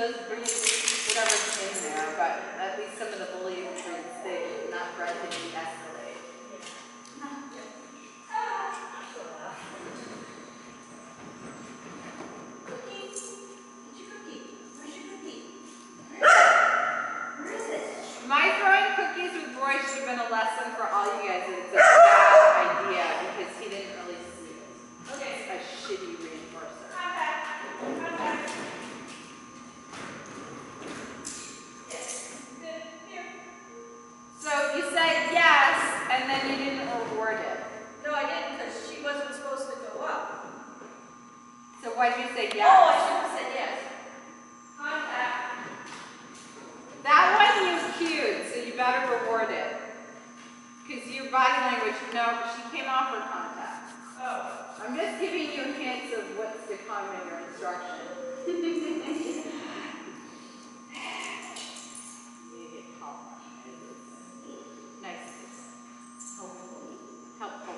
Deus, por then you didn't reward it. No, I didn't because she wasn't supposed to go up. So why did you say yes? Oh? I should have said yes. Contact. That one you cued, so you better reward it. Because your body language, no, she came off her contact. Oh. I'm just giving you hints of what's to come in your instruction. You get help. Nice. Helpful. Helpful.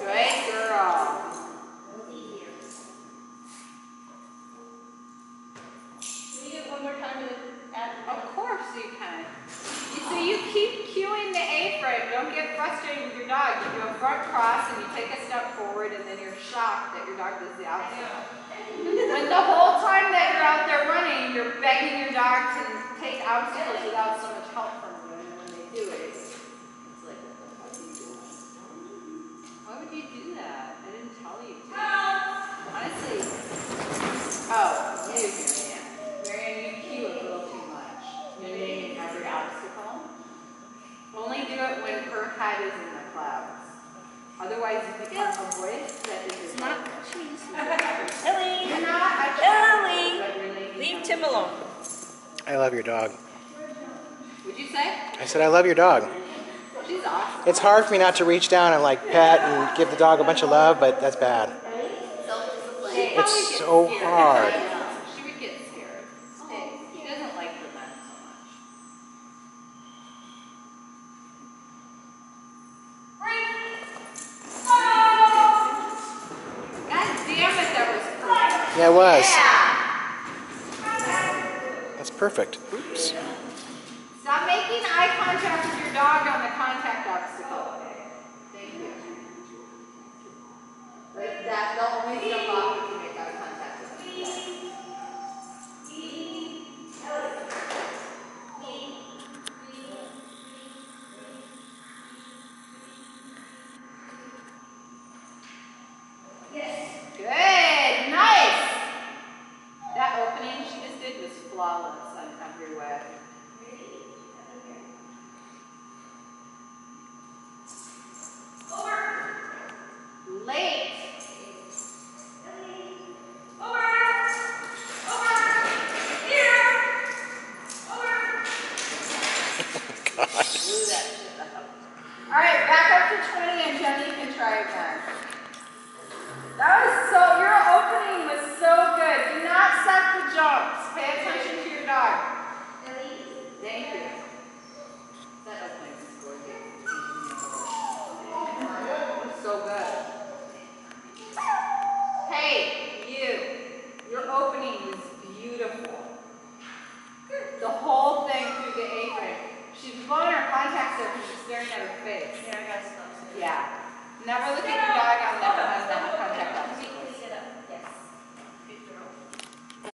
Good girl. Can you get one more time to add? Of course you can. You see, you keep cueing the A frame. Don't get frustrated with your dog. You do a front cross and you take a step forward and then you're shocked that your dog does the opposite. When the whole time that you're out there running, you're begging your dog to take obstacles without so much help from you. And when they do it, it's, like, what are you doing? Why would you do that? I didn't tell you to. Honestly. Oh, you, Marianne. Marianne, you cue a little too much. Mimicking every obstacle. Only do it when her head is in the clouds. Otherwise, you become a voice that is It's not irrelevant. You're Ellie, not Ellie, child, but you're making leave Tim alone. I love your dog. Would you say? I said I love your dog. She's awesome. It's hard for me not to reach down and like pet and give the dog a bunch of love, but that's bad. It's so hard. She would get scared. She doesn't like the men so much. God damn it, that was perfect. Yeah, it was. Yeah. That's perfect. Oops. Stop making eye contact with your dog on the contact obstacle. Thank you. But that, they'll only jump off if you make eye contact with them. Good, nice. That opening she just did was flawless on every way. Late. That up. All right, back up to 20 and Jenny can try again. That was so, your opening dad. Never look at your dog on